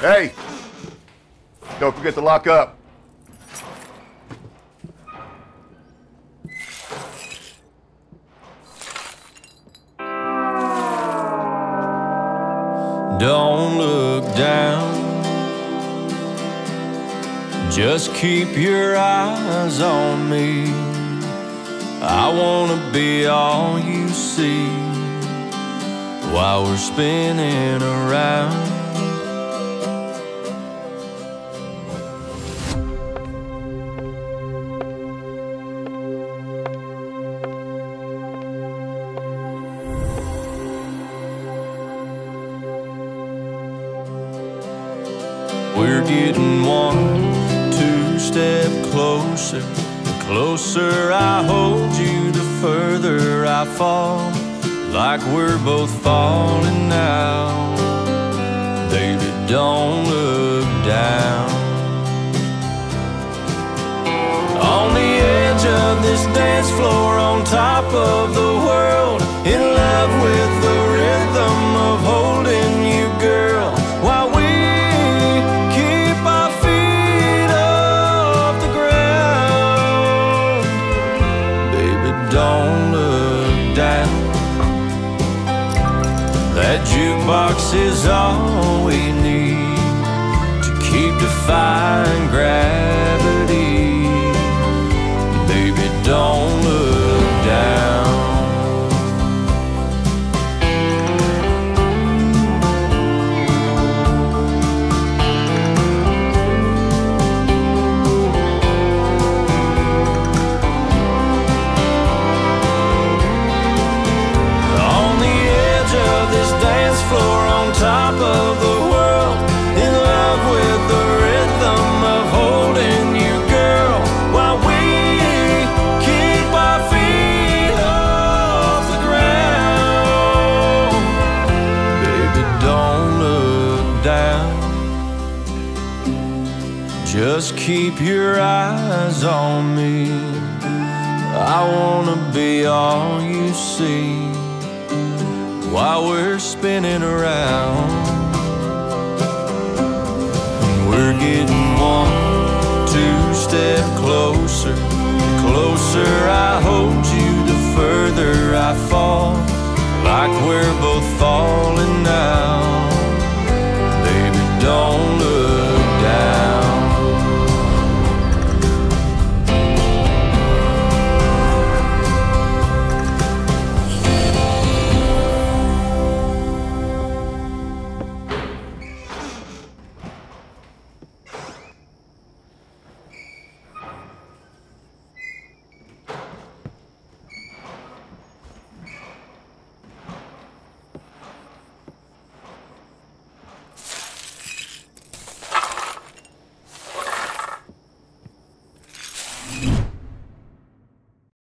Hey, don't forget to lock up. Don't look down. Just keep your eyes on me. I wanna be all you see while we're spinning around. We're getting one, two step closer. The closer I hold you, the further I fall. Like we're both falling now. Baby, don't look down. On the edge of this dance floor, on top of That jukebox is all we need Just keep your eyes on me. I wanna be all you see while we're spinning around. We're getting one, two step closer. The closer I hold you, the further I fall. Like we're both falling